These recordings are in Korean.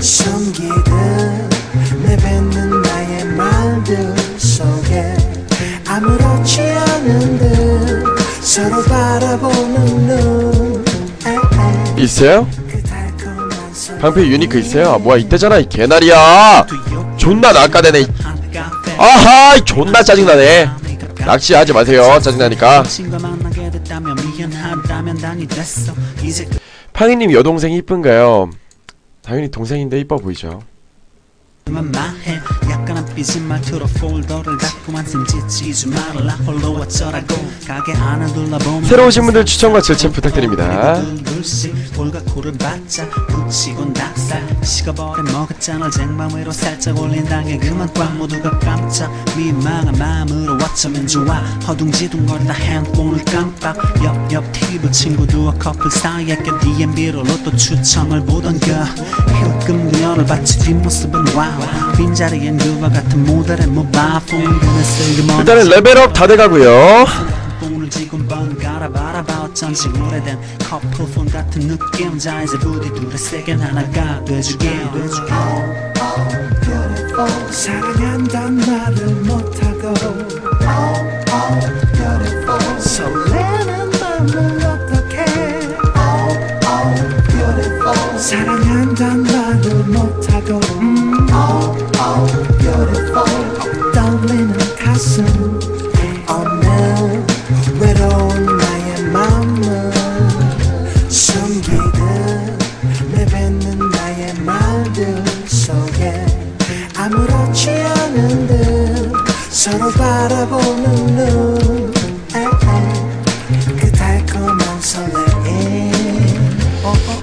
숨기듯 내뱉는 나의 말들 속에 아무렇지 않은 듯 서로 바라보는 눈 에에. 있어요? 그 방패 유니크 있어요? 아, 뭐야 이때잖아 이 개나리야 존나 이- 아하 이 존나 짜증나네 낚시하지 마세요 짜증나니까 이제 팡이님 여동생 이쁜가요? 당연히 동생인데 이뻐 보이죠 삐진 말투로 폴더를 닫고만 슴짓지 말라 홀로 어쩌라고 가게 안을 둘러보면 새로 오신 분들 추천과 질책 부탁드립니다. 둘씩 볼과 코를 받자 붙이곤 닭살 식어버린 먹었잖아 쟁반 위로 살짝 올린 당에 그만 꽉 모두가 깜짝 민망한 마음으로 어쩌면 좋아. 허둥지둥거리다 핸드폰을 깜빡 옆옆 테이블 친구 두어 커플 사이에 껴 DMB로 로또 추첨을 보던가. 힐끔 그녀를 받치 뒷모습은 와우 빈자리엔 그와 같은 모델의 모바 일폰 눈에 쓸그머니 일단은 레벨업 다 돼가고요. 폰을 지금 번갈아 바라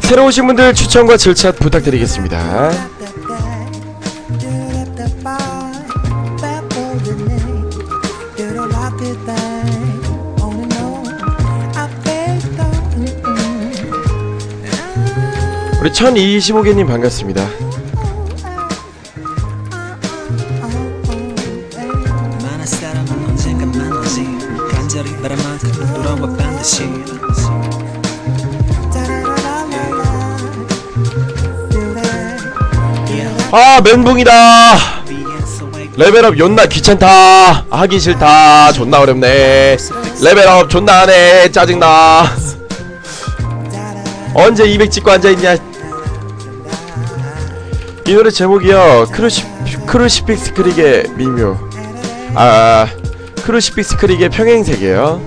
그 새로 오신 분들 추천과 질책 부탁드리겠습니다 우리 1025개님 반갑습니다. 아 멘붕이다. 레벨업 존나 귀찮다. 하기 싫다. 존나 어렵네. 레벨업 존나 하네 짜증나. 언제 200 찍고 앉아있냐 이 노래 제목이요. Cruci, Crucifix Kricc의 미묘. 아 Crucifix Kricc의 평행세계요.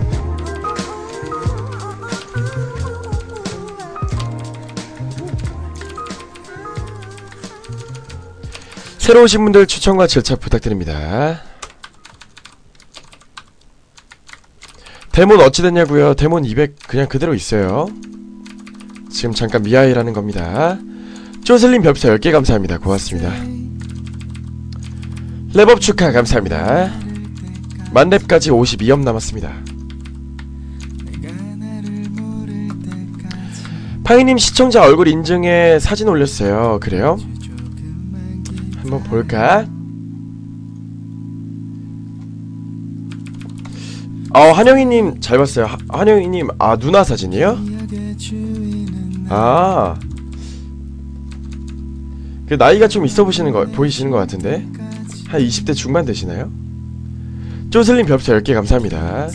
새로 오신 분들 추천과 질책 부탁드립니다. 데몬 어찌 됐냐고요? 데몬 200 그냥 그대로 있어요. 지금 잠깐 미하일 하는 겁니다 쪼슬님 별부터 10개 감사합니다 고맙습니다 렙업 축하 감사합니다 만렙까지 52업 남았습니다 파이님 시청자 얼굴 인증에 사진 올렸어요 그래요? 한번 볼까? 어 한영이님 잘 봤어요 하, 한영이님 아 누나 사진이요? 아. 그 나이가 좀 있어 보시는 거 보이시는 것 같은데 한 20대 중반 되시나요? 쪼슬님 별부터 10개 감사합니다.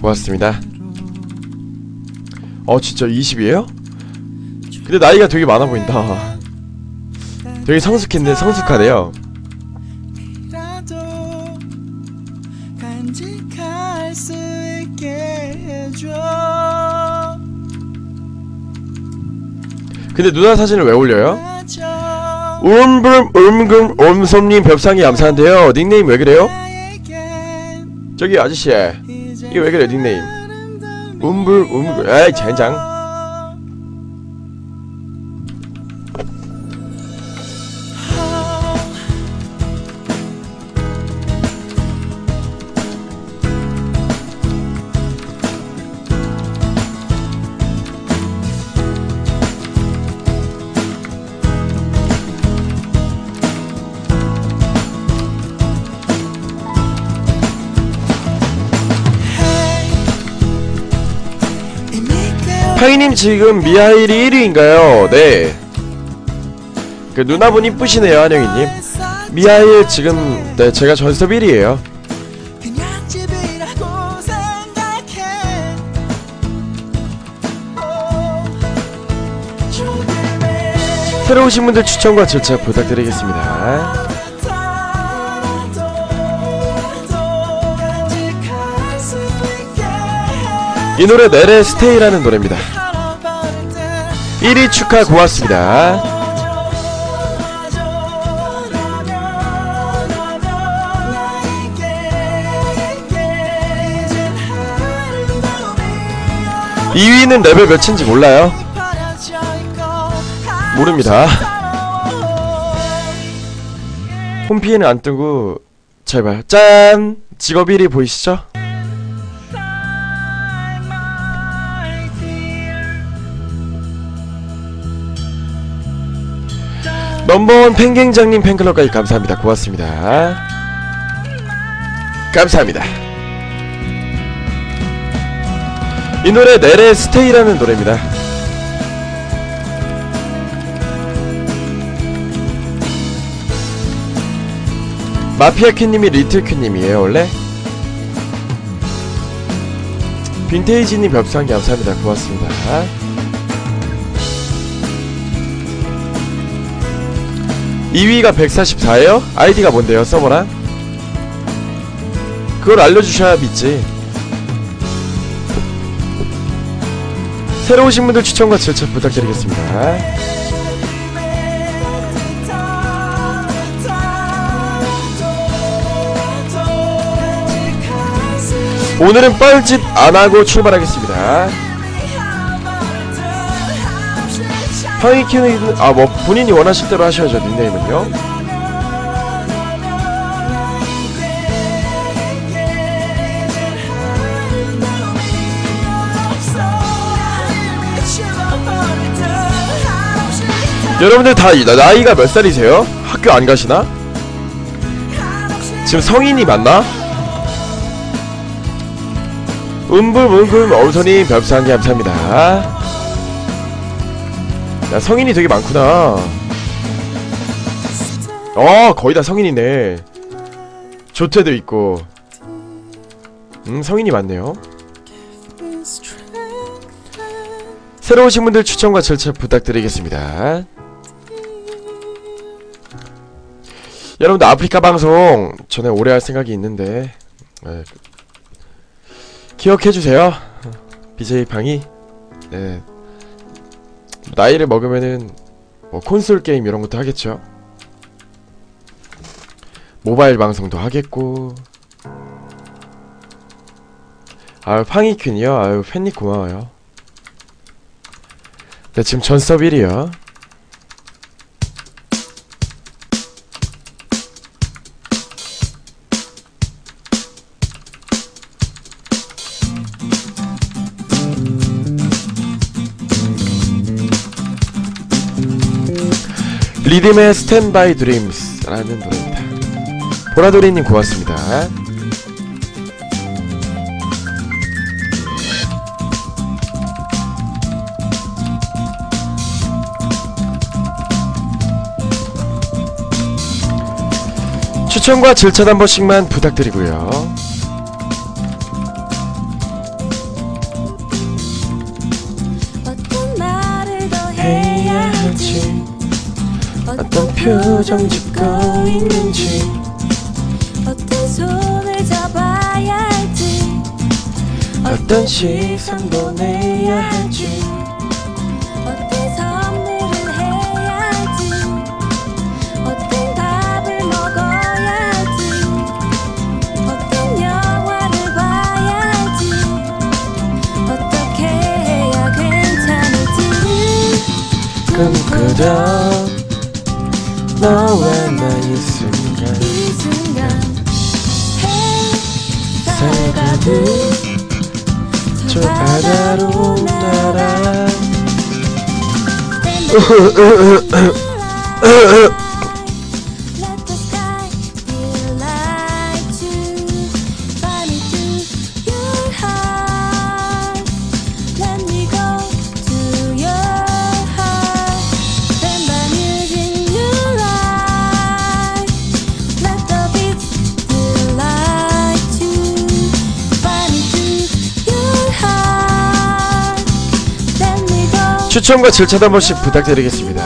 고맙습니다. 어 진짜 20이에요? 근데 나이가 되게 많아 보인다. 되게 성숙했네 성숙하네요. 근데 누나 사진을 왜 올려요? 맞아 음금 음금 음솜님 벽상이 감사한데요. 닉네임 왜 그래요? 저기 아저씨 이게 왜 그래 닉네임? 아름다운 음불 음불 에이 젠장. 지금 미하일이 1위인가요? 네. 그 누나분 이쁘시네요 한영이님 미아일 지금 네 제가 전섭 1위에요 그냥 집이라고 생각해 조금의 새로 오신 분들 추천과 절차 부탁드리겠습니다 이 노래 넬의 Stay라는 노래입니다 1위 축하 고맙습니다. 나에게 2위는 레벨 몇인지 몰라요? 모릅니다. 홈피에는 안 뜨고 잘 봐요. 짠! 직업 1위 보이시죠? 넘버원 pen갱장님 팬클럽까지 감사합니다. 고맙습니다. 감사합니다. 이 노래 넬의 스테이라는 노래입니다. 마피아 큐님이 리틀 큐님이에요 원래? 빈테이지님 개 감사합니다. 고맙습니다 2위가 144예요? 아이디가 뭔데요 서버랑? 그걸 알려주셔야 믿지 새로 오신 분들 추천과 절차 부탁드리겠습니다 오늘은 뻘짓 안하고 출발하겠습니다 황이키는 아 뭐 본인이 원하실 대로 하셔야죠 닉네임은요 여러분들 다 이- 나이가 몇 살이세요? 학교 안 가시나? 지금 성인이 맞나? 음불음불 어우선이 별사한 게 감사합니다 야 성인이 되게 많구나. 어 거의 다 성인이네. 조퇴도 있고. 음 성인이 많네요. 새로 오신 분들 추천과 절차 부탁드리겠습니다. 여러분들 아프리카 방송 전에 오래 할 생각이 있는데 네. 기억해주세요. BJ 방이. 네. 나이를 먹으면은 뭐 콘솔 게임 이런 것도 하겠죠. 모바일 방송도 하겠고. 아유 팡이퀸이요. 아유 팬님 고마워요. 네 지금 전섭 1이요. 리듬의 스탠바이 드림스라는 노래입니다. 보라돌이님 고맙습니다. 추천과 질차 한 번씩만 부탁드리고요. 표정 짓고 있는지. 어떤 손을 잡아야 할지. 어떤 시선 보내야 할지. 어떤 선물을 해야 할지. 어떤 밥을 먹어야 할지. 어떤 영화를 봐야 할지. 어떻게 해야 괜찮을지. 꿈꾸던 너와 나의 순간 이 순간 살가듯 저 바다로 날아 추천과 질차도 한 번씩 부탁드리겠습니다.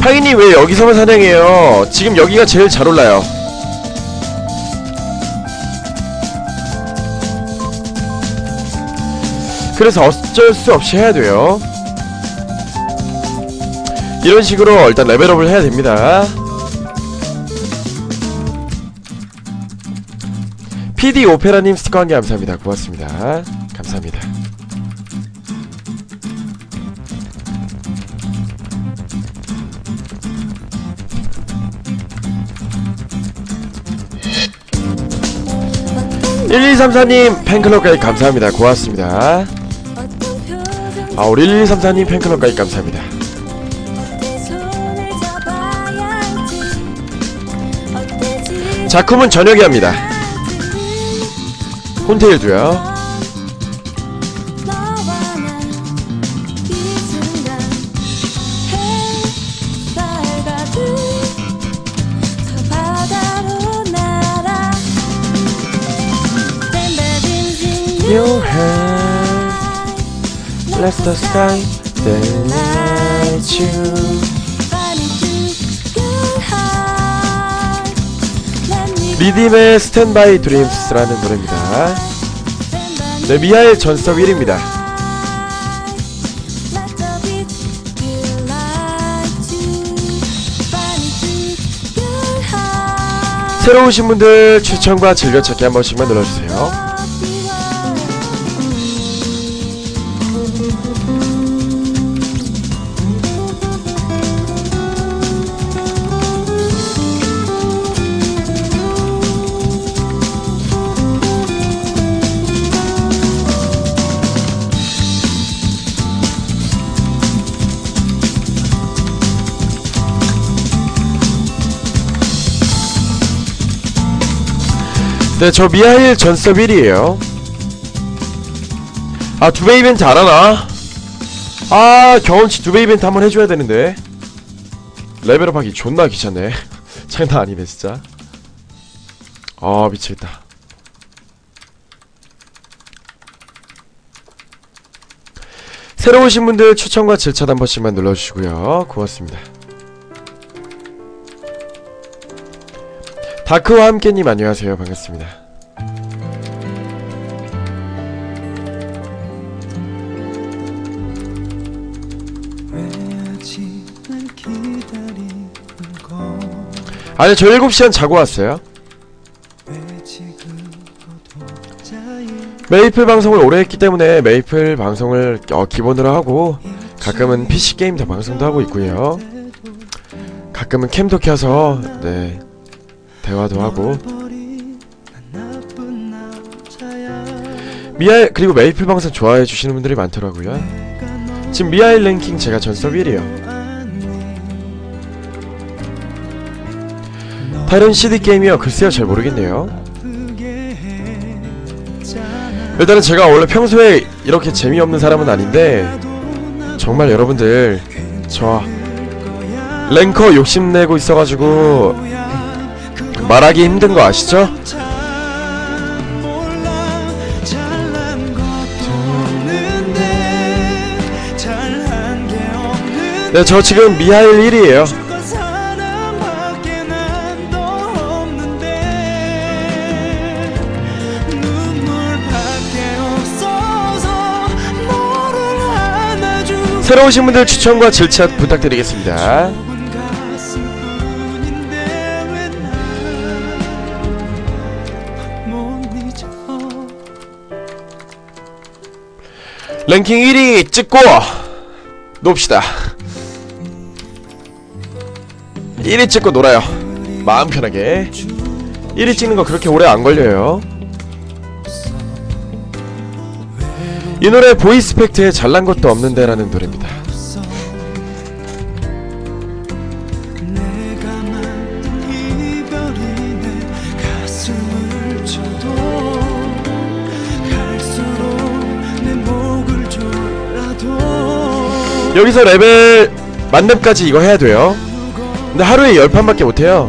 파이님 왜 여기서만 사냥해요? 지금 여기가 제일 잘 올라요. 그래서 어쩔 수 없이 해야 돼요. 이런 식으로 일단 레벨업을 해야 됩니다. PD 오페라님 스티커 한 개 감사합니다. 고맙습니다. 감사합니다. 어떤 1234님 팬클럽까지 감사합니다. 고맙습니다. 아 우리 1234님 팬클럽까지 감사합니다. 작품은 저녁에 합니다. 혼테일도요. Your hand, bless the sky, then light you. 리듬의 스탠바이 드림스라는 노래입니다. 네, 미아의 전석 1입니다. 새로 오신 분들 추천과 즐겨찾기 한 번씩만 눌러주세요. 네, 저 미하일 전섭 1이에요. 아, 두배 이벤트 안 하나? 아, 경험치 두배 이벤트 한번 해줘야 되는데. 레벨업 하기 존나 귀찮네. 장난 아니네, 진짜. 아, 미치겠다. 새로 오신 분들 추천과 질차 한 번씩만 눌러주시고요. 고맙습니다. 다크와 함께님 안녕하세요. 반갑습니다. 아니 저 7시간 자고 왔어요. 메이플 방송을 오래 했기 때문에 메이플 방송을 어, 기본으로 하고 가끔은 PC 게임 다 방송도 하고 있고요. 가끔은 캠도 켜서 네 대화도 하고 미아일 그리고 메이플 방송 좋아해 주시는 분들이 많더라고요. 지금 미아일 랭킹 제가 전섭 1이에요. 다른 CD 게임이요? 글쎄요 잘 모르겠네요. 일단은 제가 원래 평소에 이렇게 재미없는 사람은 아닌데 정말 여러분들 저 랭커 욕심내고 있어가지고 말하기 힘든 거 아시죠? 네, 저 지금 미하일 1이에요. 새로 오신 분들 추천과 질차 부탁드리겠습니다. 랭킹 1위 찍고 놉시다. 1위 찍고 놀아요. 마음 편하게. 1위 찍는 거 그렇게 오래 안 걸려요. 이 노래 보이스펙트에 잘난 것도 없는데 라는 노래입니다 여기서 레벨 만렙까지 이거 해야 돼요. 근데 하루에 10판밖에 못해요.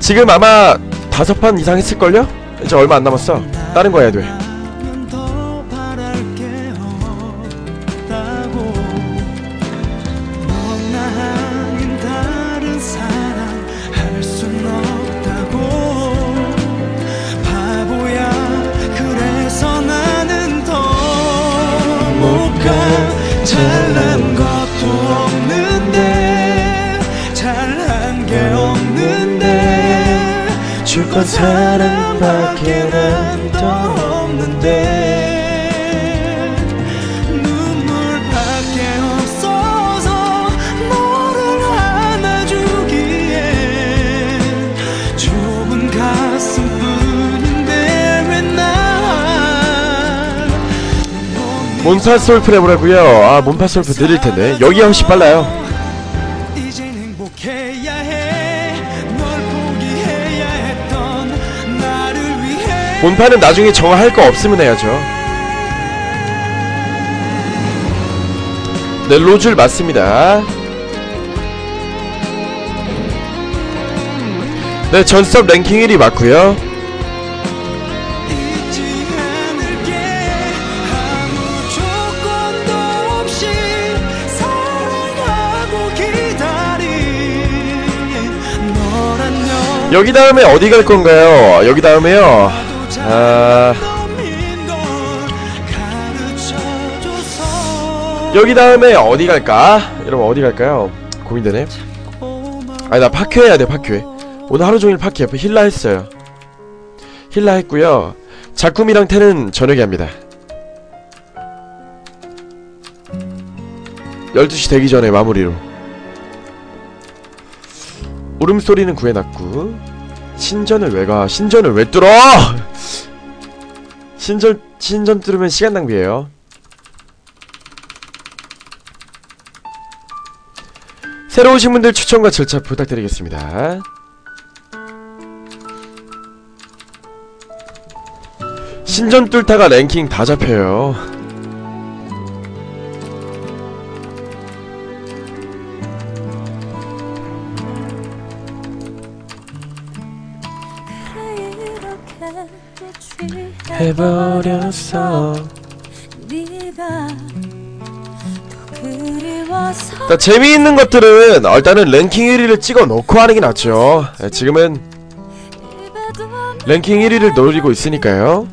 지금 아마 다섯 판 이상 했을걸요? 이제 얼마 안 남았어. 다른 거 해야 돼 몬파솔프레보라고요. 아 몬파솔프 느릴텐데. 여기가 훨씬 빨라요. 몬파는 나중에 정할 거 없으면 해야죠. 네 로줄 맞습니다. 네 전섭 랭킹 1위 맞고요 여기 다음에 어디 갈 건가요? 여기 다음에요. 아... 여기 다음에 어디 갈까? 여러분 어디 갈까요? 고민되네 아니 나 파큐 해야 돼 파큐. 오늘 하루 종일 파큐 힐라 했어요. 힐라 했고요. 작품이랑 테는 저녁에 합니다. 12시 되기 전에 마무리로 울음소리는 구해놨고 신전을 왜 가? 신전을 왜 뚫어? 신전 신전 뚫으면 시간 낭비예요. 새로 오신 분들 추천과 절차 부탁드리겠습니다. 신전 뚫다가 랭킹 다 잡혀요. 해버렸어. 자, 재미있는 것들은 일단은 랭킹 1위를 찍어 놓고 하는 게 낫죠. 예, 지금은 랭킹 1위를 노리고 있으니까요.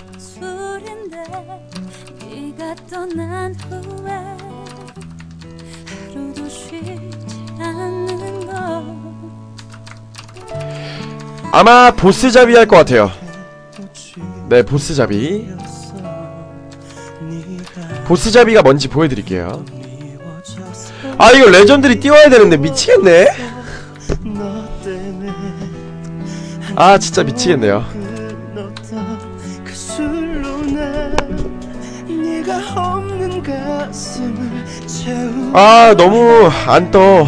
아마 보스 잡이 할 것 같아요. 네, 보스 잡이. 보스 잡이가 뭔지 보여드릴게요. 아, 이거 legendary 띄워야 되는데 미치겠네. 아, 진짜 미치겠네요. 아, 너무 안 떠.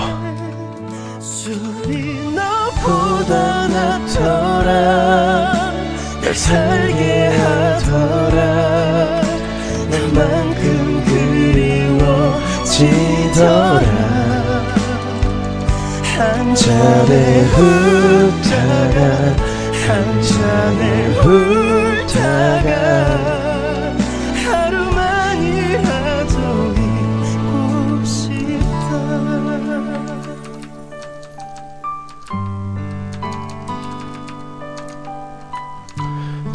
날 살게 하더라. 나만큼 그리워지더라. 한 잔에 훑다가 한 잔에 훑다가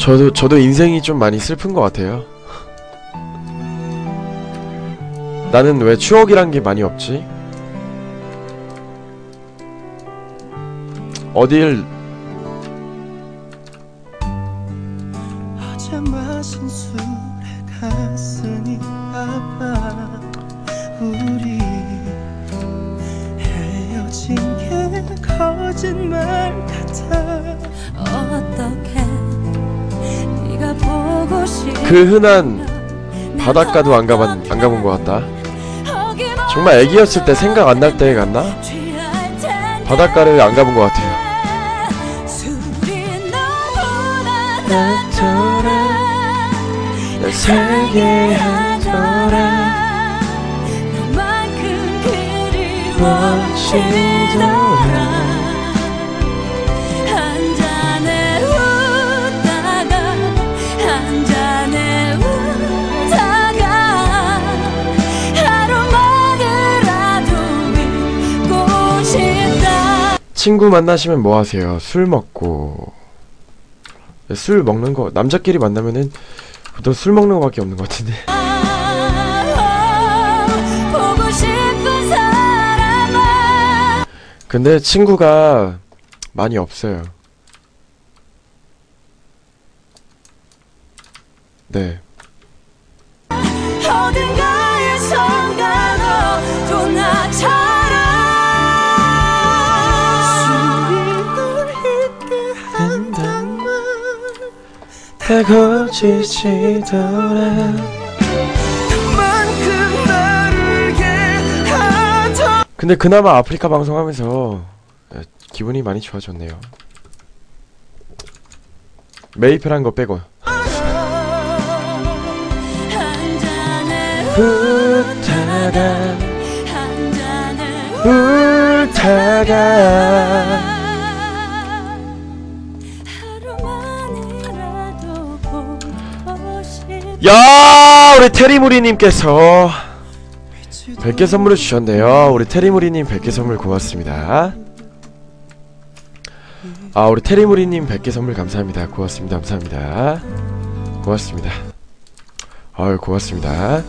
저도 저도 인생이 좀 많이 슬픈 것 같아요. 나는 왜 추억이란 게 많이 없지? 어딜 그 흔한 바닷가도 안 가본 안 가본 것 같다. 정말 애기였을 때 생각 안 날 때에 갔나? 바닷가를 안 가본 것 같아요. 친구 만나시면 뭐 하세요? 술 먹고. 네, 술 먹는 거 남자끼리 만나면은 보통 술 먹는 거밖에 없는 것 같은데. 근데 친구가 많이 없어요. 네 하고 지치더라 근데 그나마 아프리카 방송하면서 에, 기분이 많이 좋아졌네요 메이플 한 거 빼고 잔에 웃다가 야 우리 테리무리님께서 100개 선물을 주셨네요. 우리 테리무리님 100개 선물 고맙습니다. 아 우리 테리무리님 100개 선물 감사합니다. 고맙습니다. 감사합니다. 고맙습니다. 아유 고맙습니다.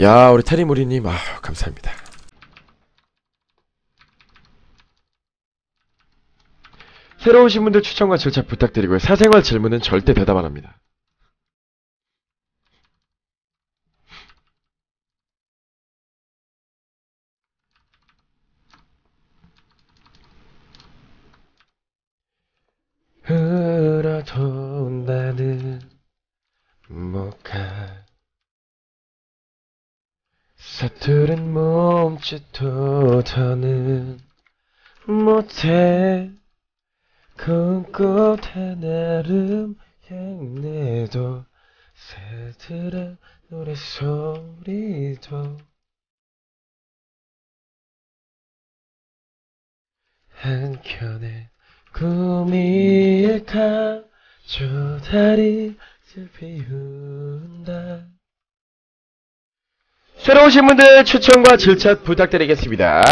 야 우리 테리무리님 아 감사합니다 새로 오신 분들 추천과 절차 부탁드리고요. 사생활 질문은 절대 대답 안 합니다. 흘러도 나는 못 가. 서투른 몸짓도 더는 못해. 꿈꽃의 나름 향내도 새들의 노래소리도 한켠에 구미에 가조다리 피운다 새로 오신 분들 추천과 질차 부탁드리겠습니다.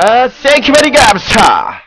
땡큐 베리 감사!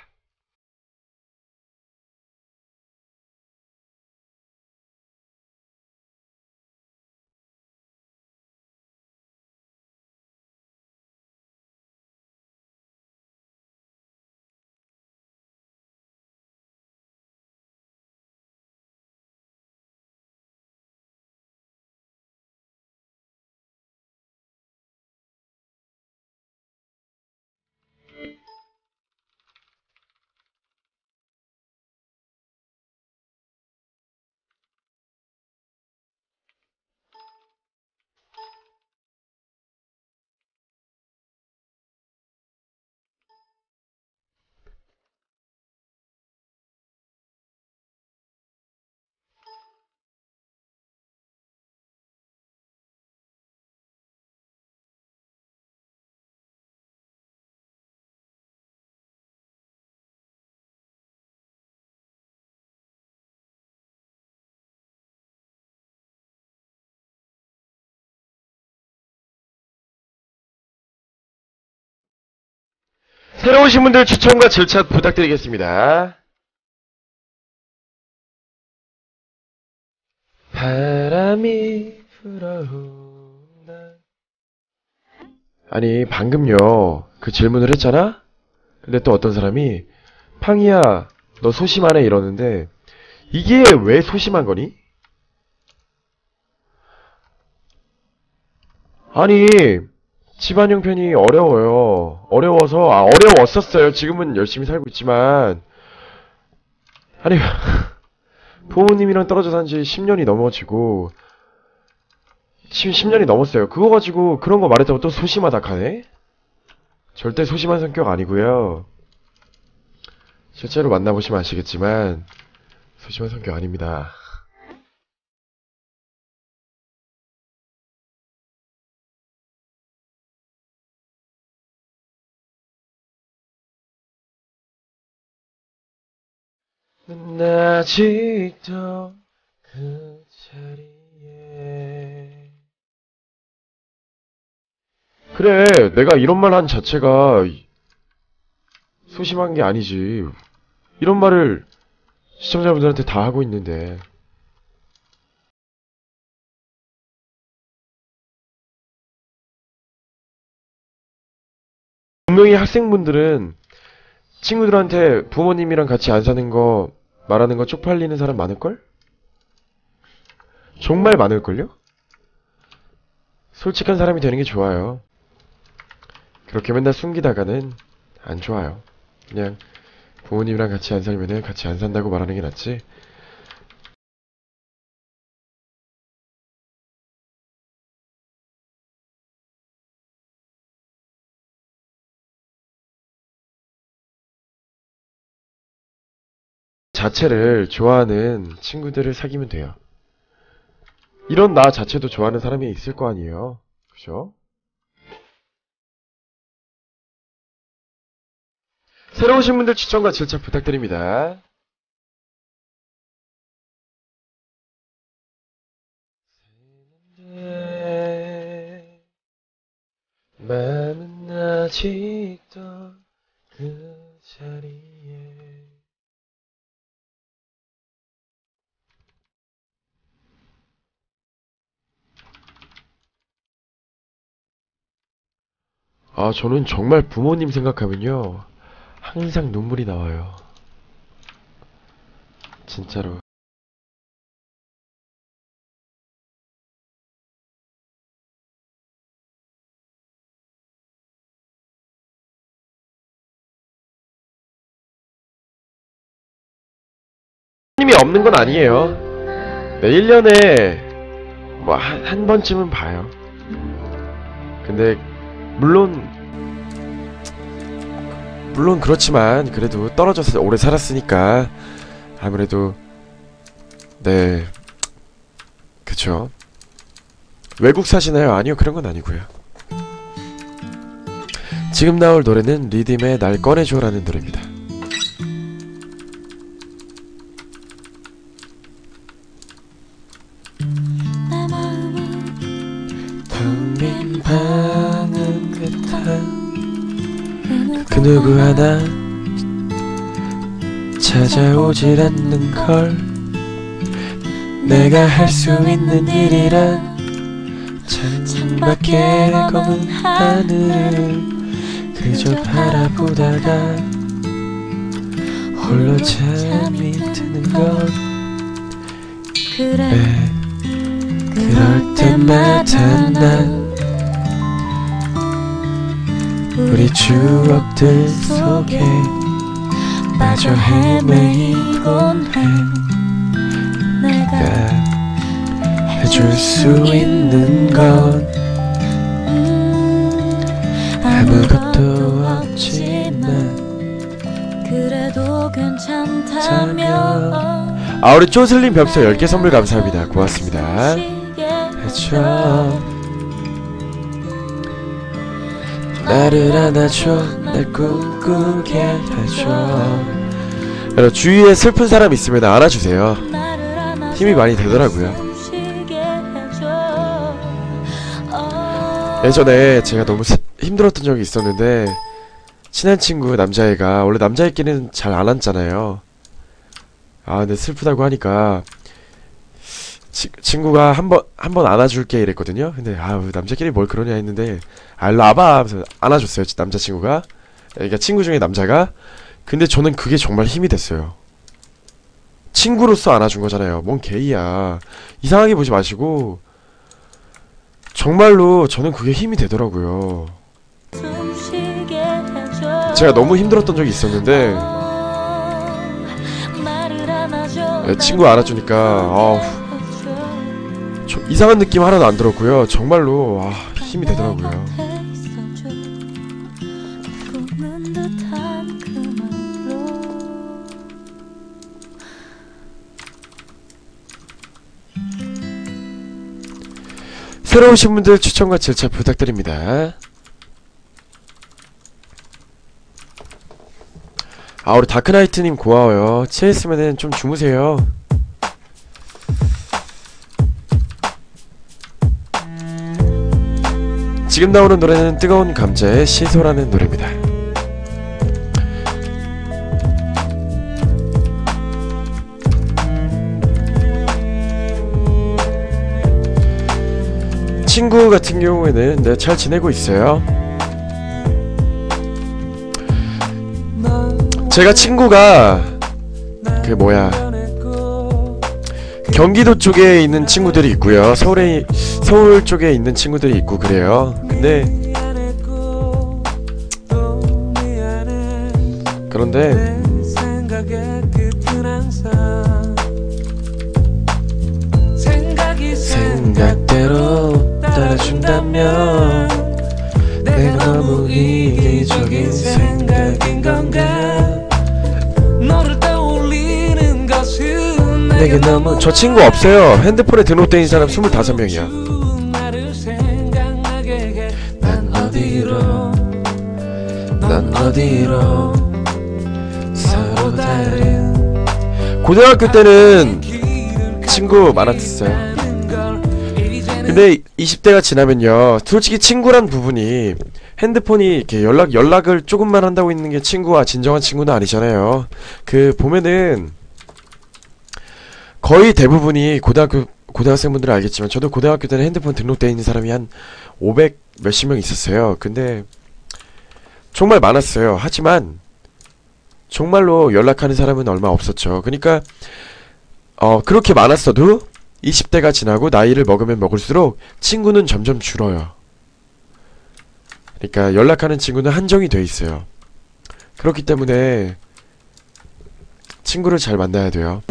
새로 오신 분들 추천과 질차 부탁드리겠습니다. 바람이 불어온다. 아니, 방금요, 그 질문을 했잖아? 근데 또 어떤 사람이, 팡이야, 너 소심하네 이러는데, 이게 왜 소심한 거니? 아니, 집안 형편이 어려워요. 어려워서, 아, 어려웠었어요. 지금은 열심히 살고 있지만. 아니, 부모님이랑 떨어져 산 지 10년이 넘어지고, 10, 년이 넘었어요. 그거 가지고 그런 거 말했다고 또 소심하다 카네? 절대 소심한 성격 아니고요. 실제로 만나보시면 아시겠지만, 소심한 성격 아닙니다. 난 아직도 그 자리에. 그래 내가 이런 말 한 자체가 소심한 게 아니지. 이런 말을 시청자분들한테 다 하고 있는데. 분명히 학생분들은 친구들한테 부모님이랑 같이 안 사는 거 말하는 거 쪽팔리는 사람 많을걸? 정말 많을걸요? 솔직한 사람이 되는 게 좋아요. 그렇게 맨날 숨기다가는 안 좋아요. 그냥 부모님이랑 같이 안 살면은 같이 안 산다고 말하는 게 낫지. 자체를 좋아하는 친구들을 사귀면 돼요. 이런 나 자체도 좋아하는 사람이 있을 거 아니에요. 그죠? 새로 오신 분들 추천과 질차 부탁드립니다. 마음은 아직도 그 자리에 아, 저는 정말 부모님 생각하면요. 항상 눈물이 나와요. 진짜로. 님이 없는 건 아니에요. 네, 1년에 뭐 한, 한 번쯤은 봐요. 근데 물론 물론 그렇지만 그래도 떨어져서 오래 살았으니까 아무래도 네. 그쵸. 외국 사시나요? 아니요 그런 건 아니고요. 지금 나올 노래는 리듬의 날 꺼내줘라는 노래입니다 그 누구 하나 찾아오질 않는 걸 내가 할 수 있는 일이란 창밖의 검은 하늘을 그저 바라보다가 홀로 잠이 드는 건 그래 네, 그럴 때마다 난 우리 추억들 속에 빠져 헤매이곤 해. 내가 해줄 수 있는 건 음, 아무것도 없지만 그래도 괜찮다면 아 우리 쪼슬님 벽서 10개 선물 감사합니다. 고맙습니다. 해줘 나를 안아줘 날 꿈꾸게 해줘. 여러분 주위에 슬픈 사람 있으면 안아주세요. 힘이 많이 되더라고요. 어, 예전에 제가 너무 스- 힘들었던 적이 있었는데 친한 친구 남자애가 원래 남자애끼리는 잘 안 앉잖아요. 아 근데 슬프다고 하니까 치, 친구가 한 번 한 번 안아줄게 이랬거든요. 근데 아우 남자끼리 뭘 그러냐 했는데 아 일로 와봐 하면서 안아줬어요 남자친구가. 그러니까 친구 중에 남자가. 근데 저는 그게 정말 힘이 됐어요. 친구로서 안아준 거잖아요. 뭔 게이야. 이상하게 보지 마시고 정말로 저는 그게 힘이 되더라고요. 제가 너무 힘들었던 적이 있었는데 어, 네, 친구 안아주니까 아우 이상한 느낌 하나도 안 들었고요. 정말로 아, 힘이 되더라고요. 새로 오신 분들 추천과 질차 부탁드립니다. 아 우리 다크나이트님 고마워요 취했으면은 좀 주무세요 지금 나오는 노래는 뜨거운 감자의 시소라는 노래입니다 친구 같은 경우에는 네, 잘 지내고 있어요 제가 친구가 그 뭐야 경기도 쪽에 있는 친구들이 있고요. 서울에 서울 쪽에 있는 친구들이 있고 그래요. 근데 그런데 생각대로 따라준다면 내가 너무 이기적인 생각인 건가 너를 떠올리는 것은 내게 너무 저 친구 없어요. 핸드폰에 등록된 사람 25명이야. 어디로 서로 다른 고등학교 때는 친구 많았어요. 근데 20대가 지나면요. 솔직히 친구란 부분이 핸드폰이 이렇게 연락 연락을 조금만 한다고 있는 게 친구와 진정한 친구는 아니잖아요. 그 보면은 거의 대부분이 고등학교 고등학생분들은 알겠지만 저도 고등학교 때는 핸드폰 등록돼 있는 사람이 한 500 몇십 명 있었어요. 근데 정말 많았어요. 하지만 정말로 연락하는 사람은 얼마 없었죠. 그러니까 어 그렇게 많았어도 20대가 지나고 나이를 먹으면 먹을수록 친구는 점점 줄어요. 그러니까 연락하는 친구는 한정이 돼 있어요. 그렇기 때문에 친구를 잘 만나야 돼요.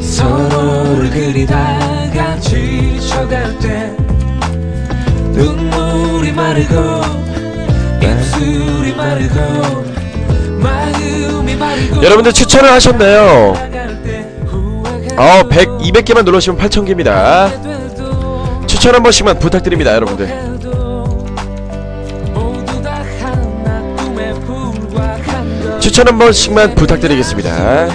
서로를 그리다가 지쳐갈 때 눈물이 마르고 입술이 마르고 마음이 마르고 여러분들 추천을 후회가 어, 100, 200개만 눌러주시면 8000개입니다. 돼도 추천 한 번씩만 부탁드립니다, 여러분들. 추천 한 번씩만 부탁드리겠습니다.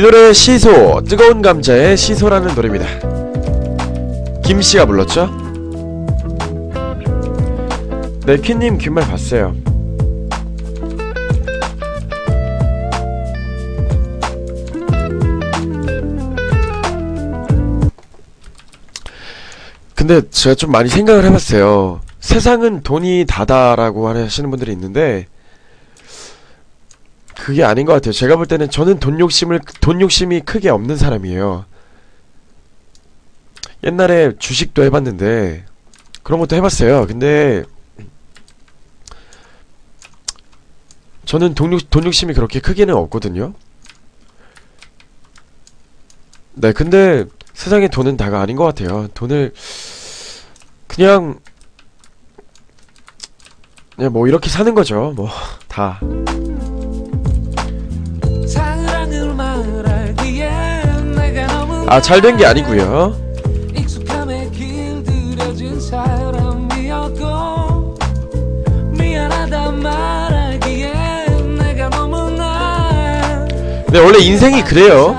이 노래 시소, 뜨거운 감자의 시소라는 노래입니다. 김씨가 불렀죠? 네, 퀸님 귓말 봤어요. 근데 제가 좀 많이 생각을 해봤어요. 세상은 돈이 다다라고 하시는 분들이 있는데 그게 아닌 것 같아요. 제가 볼 때는 저는 돈 욕심을 돈 욕심이 크게 없는 사람이에요. 옛날에 주식도 해봤는데 그런 것도 해봤어요. 근데 저는 돈, 욕, 돈 욕심이 그렇게 크게는 없거든요. 네, 근데 세상에 돈은 다가 아닌 것 같아요. 돈을 그냥 그냥 뭐 이렇게 사는 거죠. 뭐 다. 아, 잘 된 게 아니고요. 네, 원래 인생이 그래요.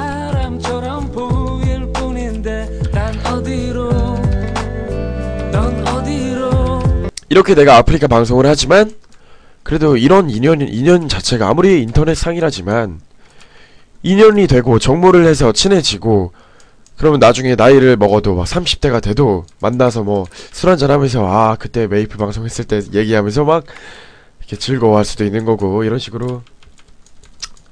이렇게 내가 아프리카 방송을 하지만 그래도 이런 인연 인연 자체가 아무리 인터넷 상이라지만 인연이 되고 정모를 해서 친해지고 그러면 나중에 나이를 먹어도 막 30대가 돼도 만나서 뭐 술 한잔 하면서 아 그때 메이플 방송 했을 때 얘기하면서 막 이렇게 즐거워할 수도 있는 거고 이런 식으로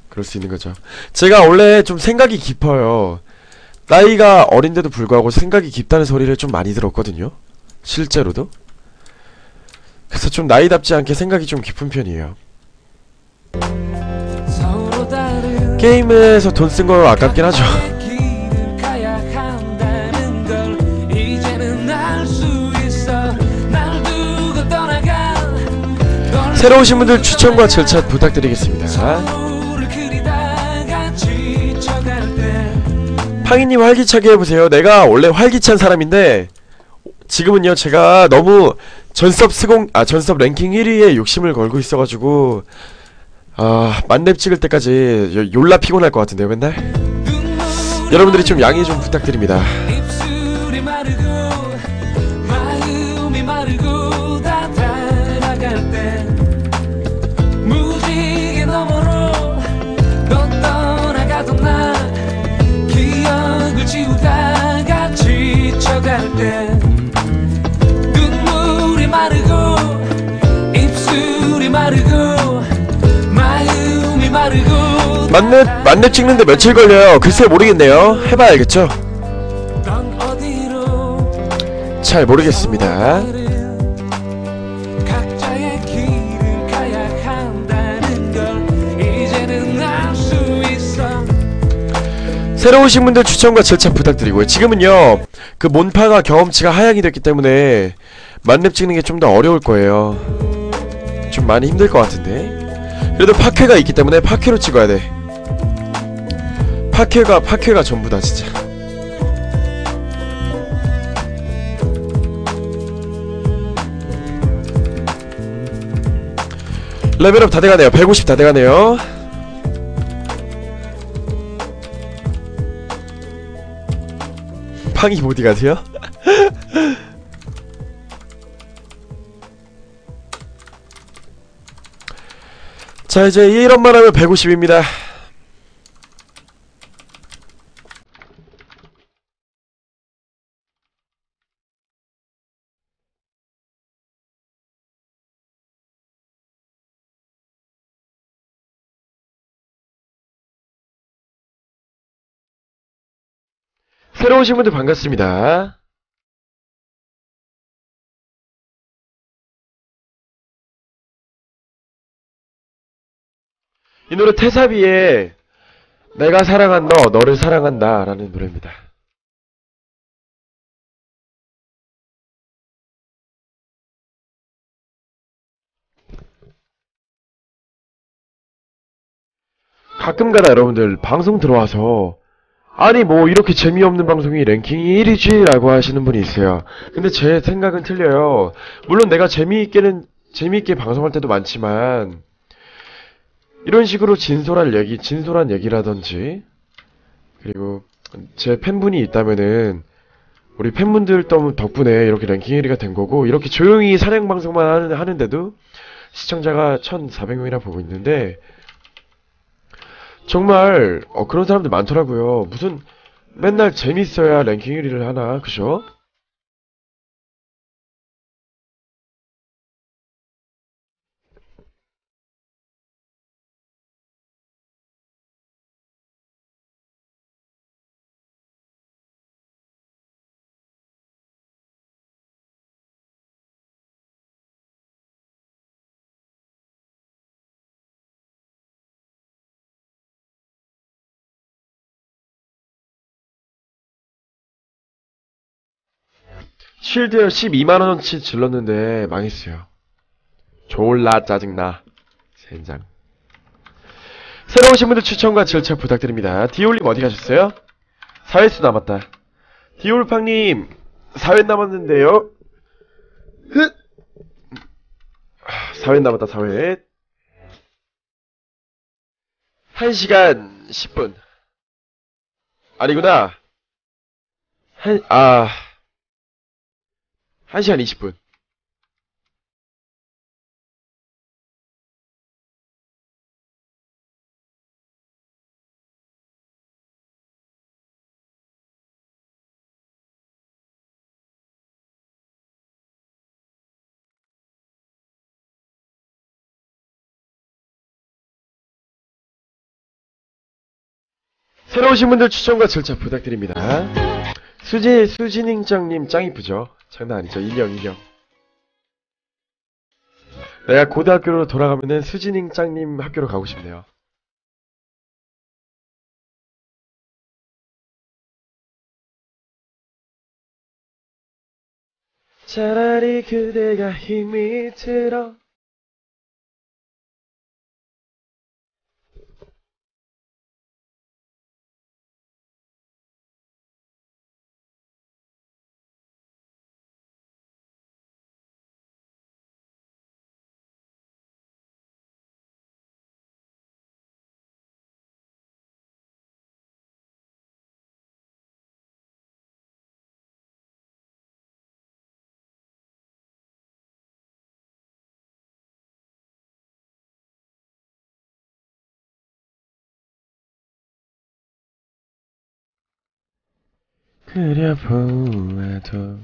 그럴 수 있는 거죠. 제가 원래 좀 생각이 깊어요. 나이가 어린데도 불구하고 생각이 깊다는 소리를 좀 많이 들었거든요. 실제로도. 그래서 좀 나이답지 않게 생각이 좀 깊은 편이에요. 게임에서 돈 쓴 거 아깝긴 하죠. 새로 오신 분들 추천과 절차 부탁드리겠습니다. 팡이님 활기차게 해보세요. 내가 원래 활기찬 사람인데 지금은요 제가 너무 전섭 스공 아 전섭 랭킹 1위에 욕심을 걸고 있어가지고 아 만렙 찍을 때까지 요- 졸라 피곤할 것 같은데요 맨날 여러분들이 좀 양해 좀 부탁드립니다 지우다가 지쳐갈 때 눈물이 마르고 입술이 마르고 마음이 마르고 만렙 만렙 찍는데 며칠 걸려요. 글쎄 모르겠네요. 해봐야 알겠죠? 넌 어디로 잘 모르겠습니다 새로 오신 분들 추천과 절차 부탁드리고요. 지금은요 그 몬파가 경험치가 하향이 됐기 때문에 만렙 찍는 게 좀 더 어려울 거예요. 좀 많이 힘들 것 같은데. 그래도 파괴가 있기 때문에 파괴로 찍어야 돼. 파괴가 파괴가 전부다 진짜. 레벨업 다 돼가네요. 150 다 돼가네요 팡이 어디 가세요? 자 이제 1원만 하면 150입니다 새로 오신 분들 반갑습니다 이 노래 태사비의 내가 사랑한 너, 너를 사랑한다 라는 노래입니다. 가끔가다 여러분들 방송 들어와서 아니 뭐 이렇게 재미없는 방송이 랭킹이 1위지? 라고 하시는 분이 있어요. 근데 제 생각은 틀려요. 물론 내가 재미있게는 재미있게 방송할 때도 많지만 이런 식으로 진솔한 얘기, 진솔한 얘기라든지, 그리고 제 팬분이 있다면은, 우리 팬분들 덕- 덕분에 이렇게 랭킹 1위가 된 거고, 이렇게 조용히 사냥 방송만 하는, 하는데도 시청자가 1,400명이나 보고 있는데, 정말, 어, 그런 사람들 많더라고요. 무슨, 맨날 재밌어야 랭킹 1위를 하나, 그죠? 쉴드 12만원어치 질렀는데 망했어요. 졸라 짜증나. 젠장. 새로 오신 분들 추천과 절차 부탁드립니다. 디올님 어디 가셨어요? 4회수 남았다. 디올팡님, 4회 남았는데요? 흑! 4회 남았다, 4회. 1시간 10분. 아니구나. 한, 아. 1시간 20분. 새로 오신 분들 추천과 절차 부탁드립니다. 수지, 수진행장님 짱 이쁘죠? 장난 아니죠? 인형, 인형. 내가 고등학교로 돌아가면은 수진행장님 학교로 가고 싶네요. 차라리 그대가 힘이 들어 그려보아도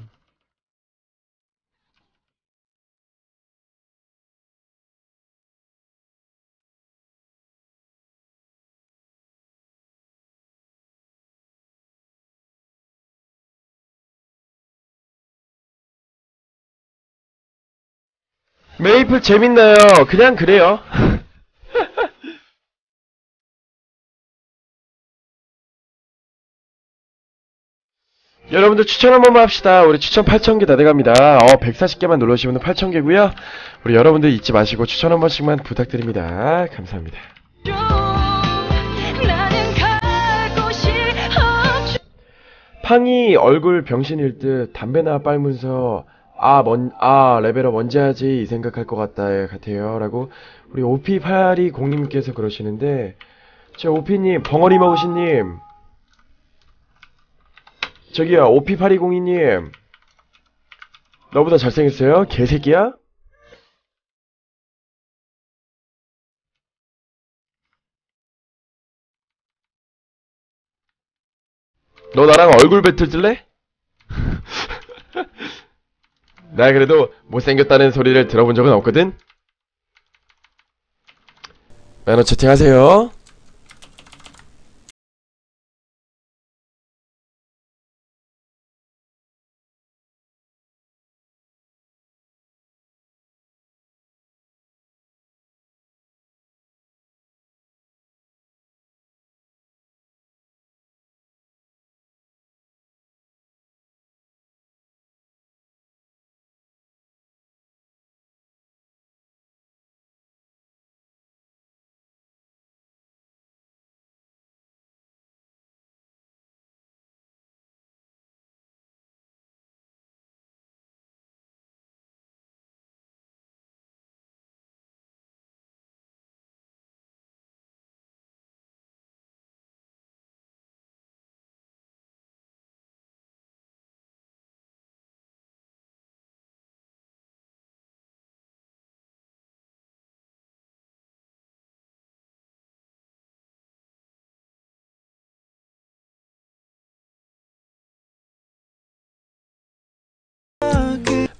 메이플 재밌나요? 그냥 그래요. 여러분들 추천 한 번만 합시다. 우리 추천 8,000개 다 돼갑니다. 어, 140개만 눌러주시면 8,000개고요 우리 여러분들 잊지 마시고 추천 한 번씩만 부탁드립니다. 감사합니다. 팡이 얼굴 병신일 듯 담배나 빨면서 아, 뭔, 아, 레벨업 언제 하지? 이 생각할 것 같다, 같아요. 라고, 우리 오피820님께서 그러시는데, 저 오피님, 벙어리 먹으신님, 저기요, 오피8202님, 너보다 잘생겼어요? 개새끼야? 너 나랑 얼굴 배틀 뜰래? 나 그래도 못생겼다는 소리를 들어본 적은 없거든? 매너 채팅하세요.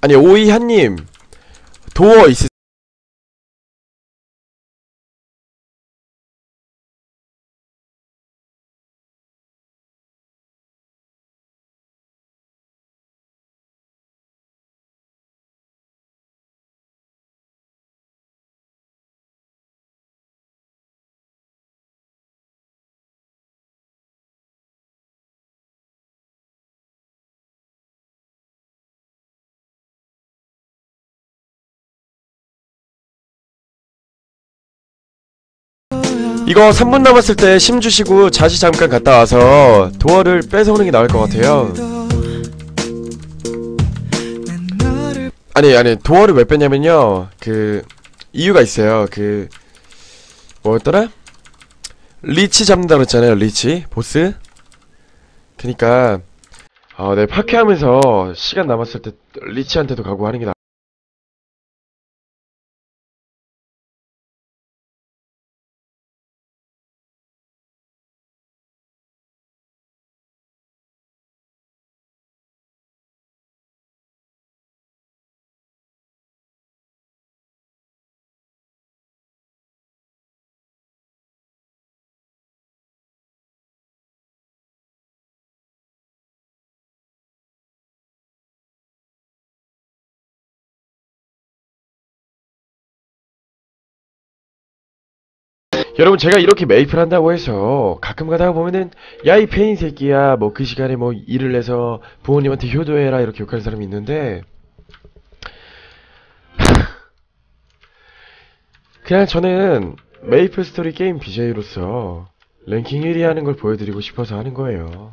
아니, 오이한님, 도어 있으, 이거 3분 남았을 때 심 주시고 자시 잠깐 갔다 와서 도어를 뺏어오는 게 나을 것 같아요. 아니 아니 도어를 왜 뺐냐면요 그 이유가 있어요 그 뭐였더라 리치 잡는다 그랬잖아요 리치 보스 그니까 어, 네 파괴하면서 시간 남았을 때 리치한테도 가고 하는 게 나. 여러분 제가 이렇게 메이플 한다고 해서 가끔 가다가 보면은 야 이 폐인 새끼야 뭐 그 시간에 뭐 일을 내서 부모님한테 효도해라 이렇게 욕하는 사람이 있는데 그냥 저는 메이플 스토리 게임 BJ로서 랭킹 1위 하는 걸 보여드리고 싶어서 하는 거예요.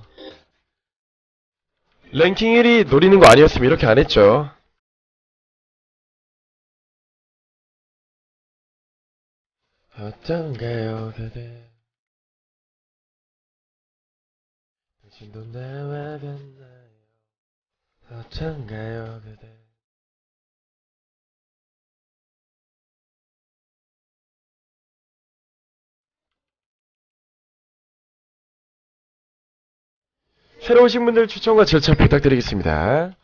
랭킹 1위 노리는 거 아니었으면 이렇게 안 했죠 어떤가요 그대 당신도 나와 같나요. 어떤가요 그대 새로 오신 분들 추천과 절차 부탁드리겠습니다.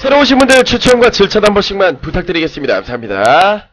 새로 오신 분들 추천과 절차 한 번씩만 부탁드리겠습니다. 감사합니다.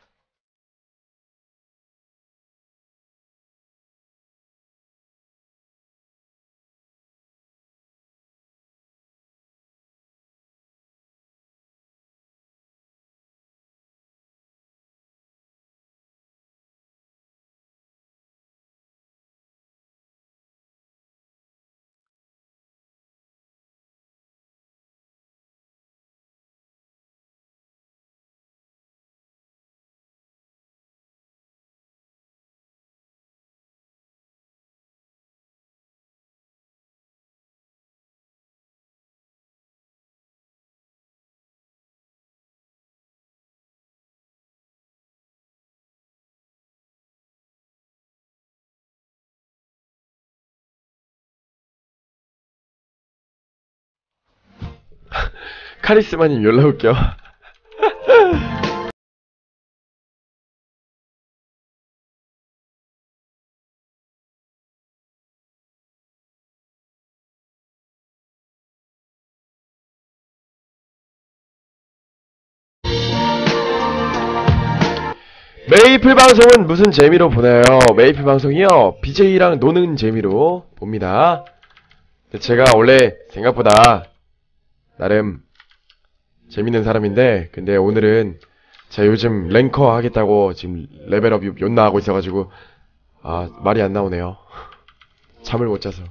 카리스마님 연락 올게요. 메이플 방송은 무슨 재미로 보나요? 메이플 방송이요. BJ랑 노는 재미로 봅니다. 제가 원래 생각보다 나름 재밌는 사람인데 근데 오늘은 제가 요즘 랭커 하겠다고 지금 레벨업 연나 하고 있어가지고 아 말이 안 나오네요. 잠을 못 자서.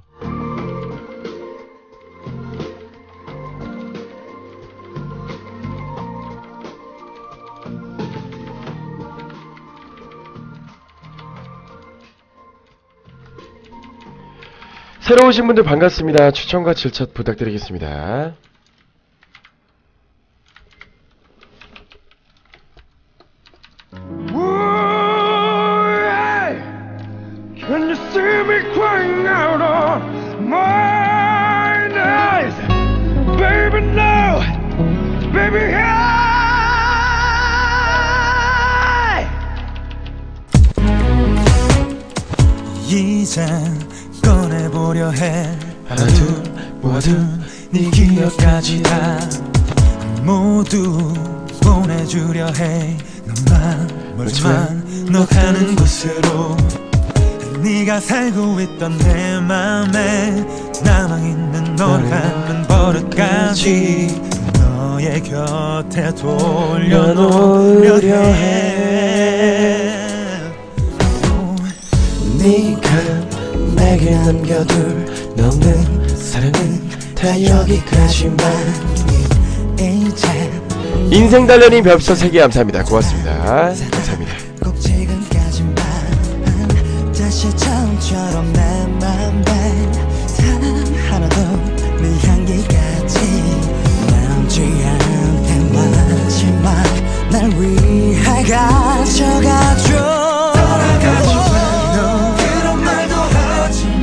새로 오신 분들 반갑습니다. 추천과 질차 부탁드리겠습니다.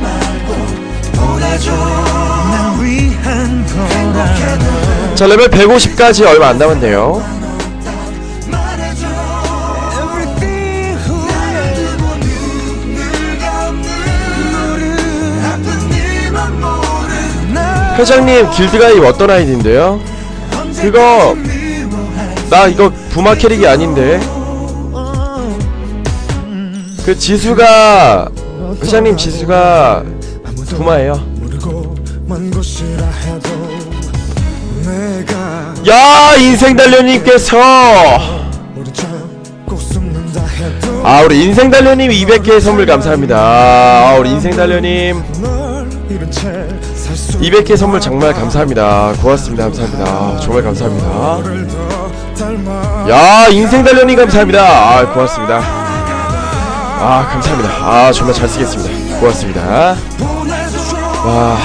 말고 보내줘 날 위한 거라도 자, 레벨 150까지 얼마 안 남았네요. 회장님, 길드가입 어떤 아이디인데요? 그거, 나 이거 부마 캐릭이 아닌데. 그 지수가, 회장님 지수가 부마예요. 야, 인생 달련님께서! 모른 척꼭 숨는다 해도 아, 우리 인생 달련님 200개 선물 감사합니다. 아, 우리 인생 달련님 널 잃은 채살수 200개 선물 정말 감사합니다. 고맙습니다. 감사합니다. 아, 정말 감사합니다. 야 인생 달련님 감사합니다. 아 고맙습니다. 아 감사합니다. 아 정말 잘 쓰겠습니다. 고맙습니다. 와.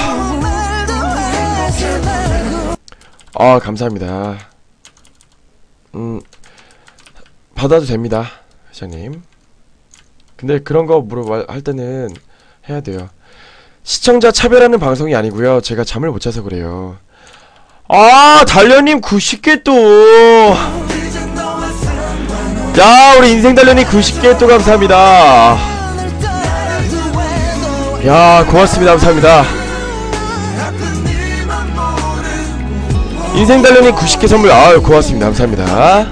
아 감사합니다. 음 받아도 됩니다 회장님. 근데 그런 거 물어 할 때는 해야 돼요 시청자 차별하는 방송이 아니고요 제가 잠을 못 자서 그래요 아 달련님 90개 또 야, 우리 인생 달련이 90개 또 감사합니다. 야, 고맙습니다. 감사합니다. 인생 달련이 90개 선물, 아유, 고맙습니다. 감사합니다.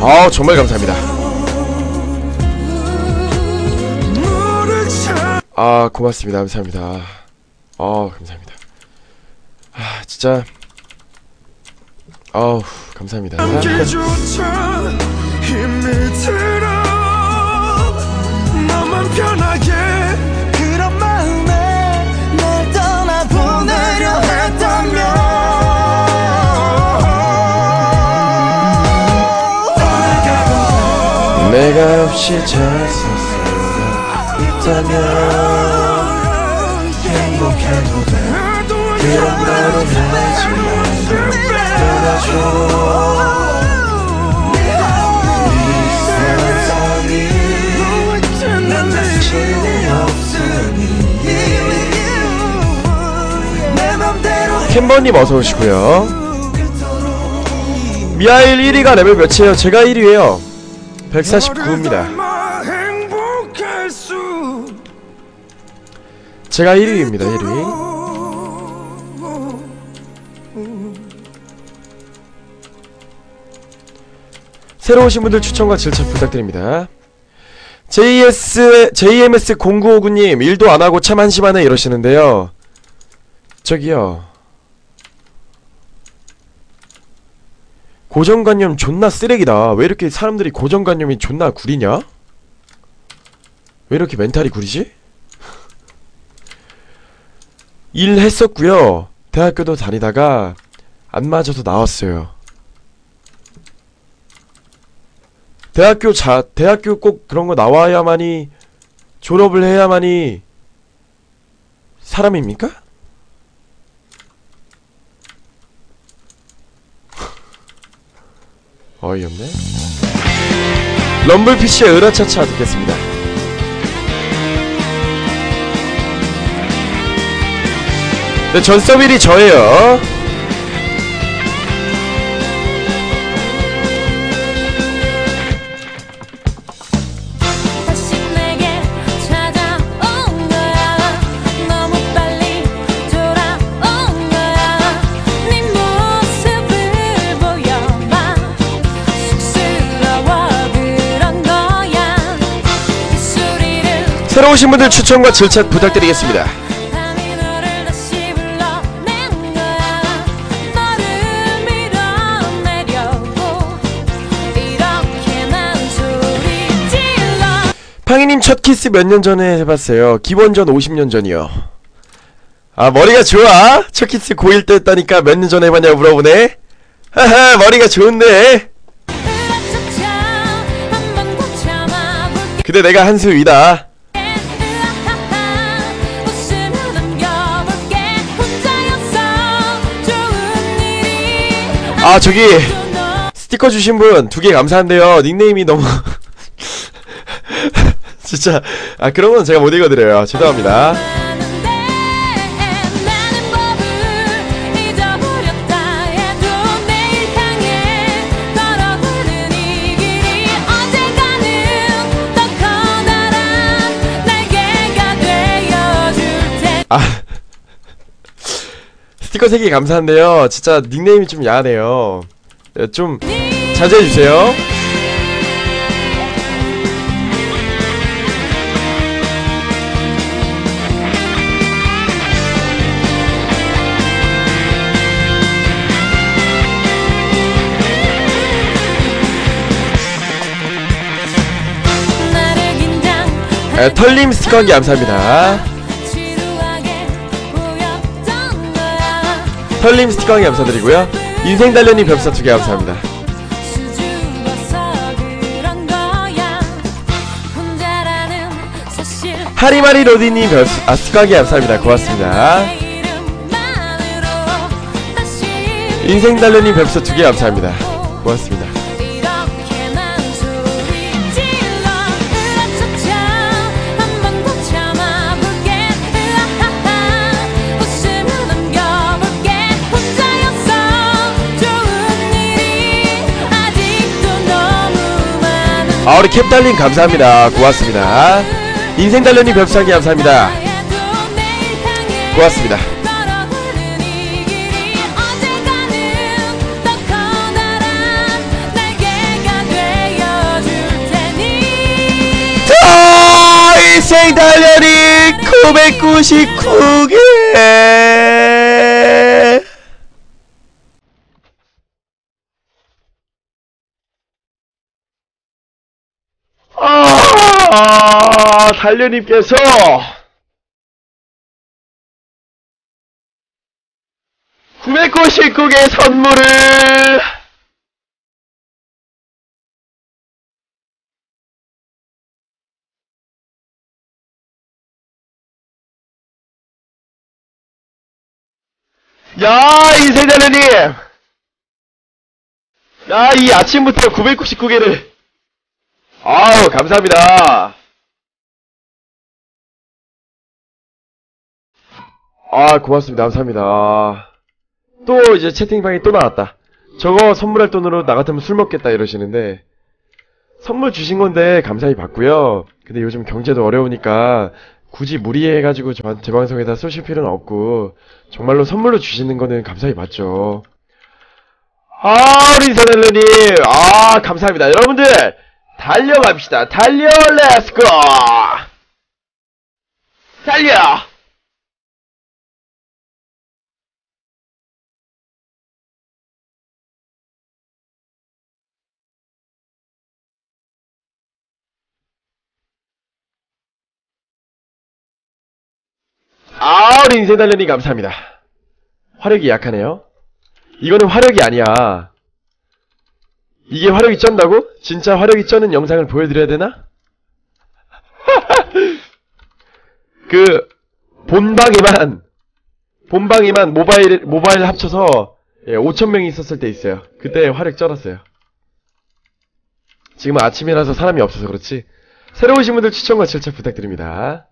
아우, 정말 감사합니다. 아, 고맙습니다. 감사합니다. 아, 감사합니다. 아, 진짜. 아우, 감사합니다. 내가 없이 잘살 수가 있다면 행복해도 돼 그런 말은 하지. 말고 떠나줘 캔버님 어서 오시고요. 미하일 1위가 레벨 몇이에요? 제가 1위에요. 149입니다 제가 1위입니다 1위 새로 오신 분들 추천과 질책 부탁드립니다. JS, JMS 0959님 일도 안하고 참 한심하네 이러시는데요. 저기요. 고정관념 존나 쓰레기다. 왜 이렇게 사람들이 고정관념이 존나 구리냐? 왜 이렇게 멘탈이 구리지? 일 했었고요. 대학교도 다니다가 안 맞아서 나왔어요. 대학교 자 대학교 꼭 그런 거 나와야만이 졸업을 해야만이 사람입니까? 어이없네. 럼블피쉬의 으라차차 듣겠습니다. 그런 거야. 이 소리를 새로 오신 분들 추천과 질책 부탁드리겠습니다. 첫 키스 몇 년 전에 해봤어요. 기본전 50년 전이요. 아 머리가 좋아? 첫 키스 고1 때 했다니까 몇 년 전에 해봤냐고 물어보네. 하하 머리가 좋은데. 근데 내가 한수 위다. 아 저기 너 스티커 주신 분 두 개 감사한데요. 닉네임이 너무 진짜 아 그런 건 제가 못 읽어드려요. 죄송합니다. 아 스티커 3개 감사한데요. 진짜 닉네임이 좀 야하네요. 네, 좀 자제해 주세요. 네, 털림 개 감사합니다. 털림 스티커 감사드리고요. 인생 달련님 벽사 두개 감사합니다. 하리마리 로디님 벽 아, 스카기 감사합니다. 고맙습니다. 인생 달련님 벽사 두개 감사합니다. 고맙습니다. 아 우리 캡달님 감사합니다. 고맙습니다. 인생 달련님 벽사기 감사합니다. 고맙습니다. 걸어가는 이 길이 언젠가는 더 커다란 날개가 되어줄 테니 자 인생 달련이 999개 아 달련님께서 (999개) 선물을 야, 이세자르님! 야, 이 아침부터 999개를. 아우, 감사합니다. 아, 고맙습니다. 감사합니다. 또 이제 채팅방이 또 나왔다. 저거 선물할 돈으로 나 같으면 술 먹겠다 이러시는데, 선물 주신 건데 감사히 받고요. 근데 요즘 경제도 어려우니까 굳이 무리해가지고 저, 제 방송에다 쏘실 필요는 없고, 정말로 선물로 주시는 거는 감사히 받죠. 아, 우리 이사달러님, 아, 감사합니다. 여러분들, 달려갑시다. 달려, 렛츠고! 달려! 아, 우리 인생 달련님 감사합니다. 화력이 약하네요. 이거는 화력이 아니야. 이게 화력이 쩐다고? 진짜 화력이 쩌는 영상을 보여드려야 되나? 그, 본방에만, 본방에만 모바일, 모바일 합쳐서, 예, 5천 명이 있었을 때 있어요. 그때 화력 쩔었어요. 지금은 아침이라서 사람이 없어서 그렇지. 새로 오신 분들 추천과 절차 부탁드립니다.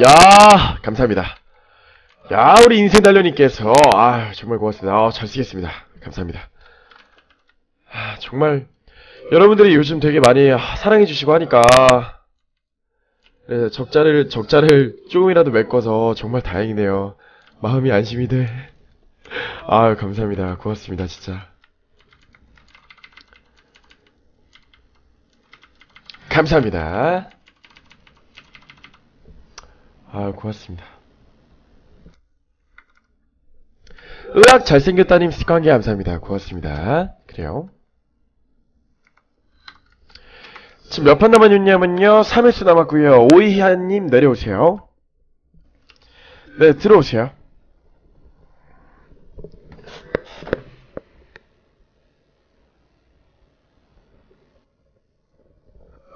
야, 감사합니다. 야, 우리 인생 달련님께서, 아 정말 고맙습니다. 아, 잘 쓰겠습니다. 감사합니다. 아, 정말, 여러분들이 요즘 되게 많이 사랑해 주시고 하니까, 네, 적자를, 적자를 조금이라도 메꿔서 정말 다행이네요. 마음이 안심이 돼. 아 감사합니다. 고맙습니다, 진짜. 감사합니다. 아, 고맙습니다. 의학 잘생겼다님 스티커 한 개 감사합니다. 고맙습니다. 그래요. 지금 몇 판 남았냐면요. 3일수 남았고요. 오이하님 내려오세요. 네, 들어오세요.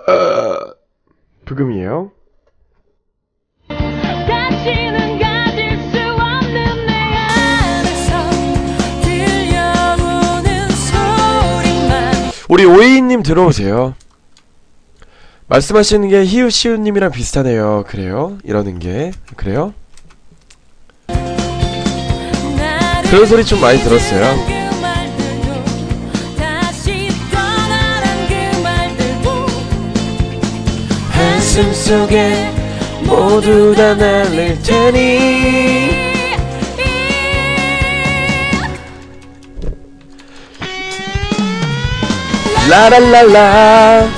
어, 부금이에요. 우리 오이님 들어오세요. 말씀하시는 게 히우시우님이랑 비슷하네요. 그래요? 이러는 게 그래요? 그런 소리 좀 많이 들었어요. 한숨 속에 모두 다 날릴 테니 라랄랄라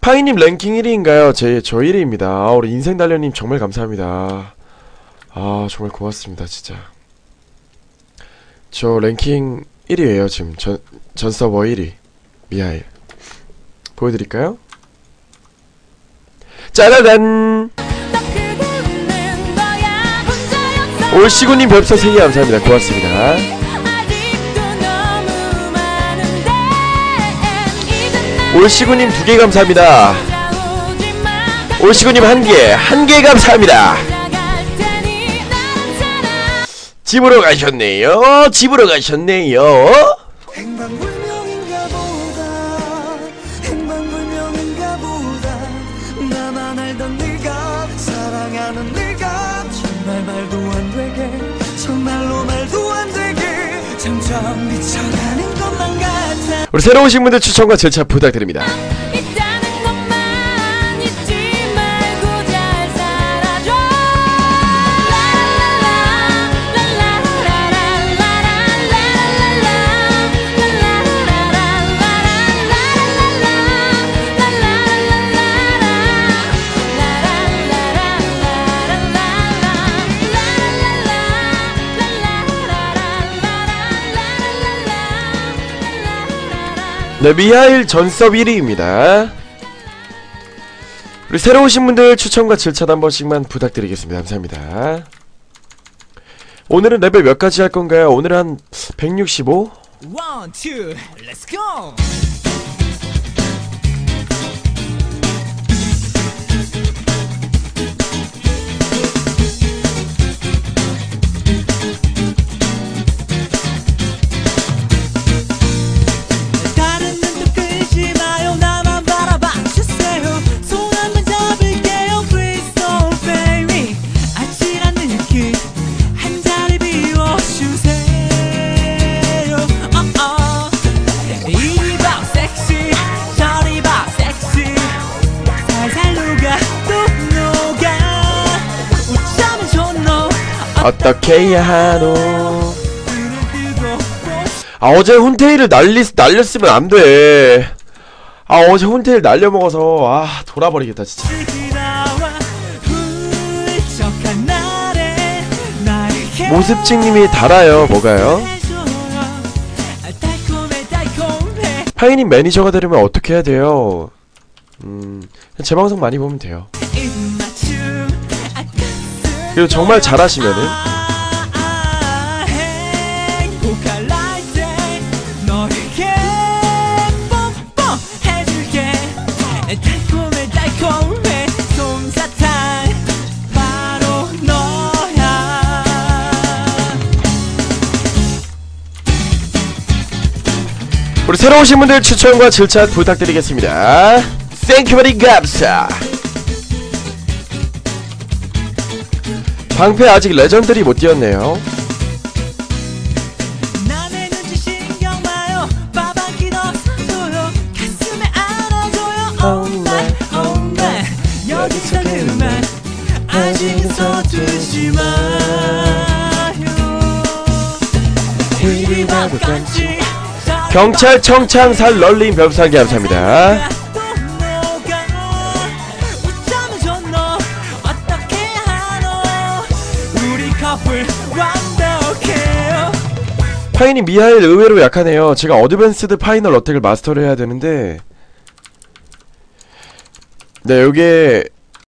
파이님 랭킹 1위인가요? 제, 저 1위입니다. 아, 우리 인생달려님 정말 감사합니다. 아, 정말 고맙습니다, 진짜. 저 랭킹 1위에요, 지금. 전, 전 서버 1위. 미하일. 보여드릴까요? 짜라란! 올시구님 별풍선 3개 감사합니다 고맙습니다 올시구님 2개 감사합니다. 찾아오지 마 올시구님 1개 1개 감사합니다. 나갈 테니 난 살아 집으로 가셨네요. 집으로 가셨네요 우리 새로 오신 분들 추천과 절차 부탁드립니다 네 미하일 전섭 1위입니다 우리 새로 오신 분들 추천과 절차 한 번씩만 부탁드리겠습니다 감사합니다 오늘은 레벨 몇 가지 할 건가요? 오늘은 한 165? One, two, let's go! 어떻게 해야 하노 아 어제 혼테일을 날리, 날렸으면 안돼 아 어제 혼테일 날려먹어서 아 돌아버리겠다 진짜 모습증님이 달아요 뭐가요? 팡이님 매니저가 되려면 어떻게 해야 돼요? 음, 그냥 제 방송 많이 보면 돼요. 그리고 정말 잘하시면은 우리 새로 오신 분들 추천과 질차 부탁드리겠습니다. You very 감사. 방패 아직 레전드리 못 뛰었네요. 남의 눈치 신경 마요. 빠방기 넣어줘요. 가슴에 안아줘 파이님 미하일 의외로 약하네요. 제가 어드밴스드 파이널 어택을 마스터를 해야 되는데 네 요게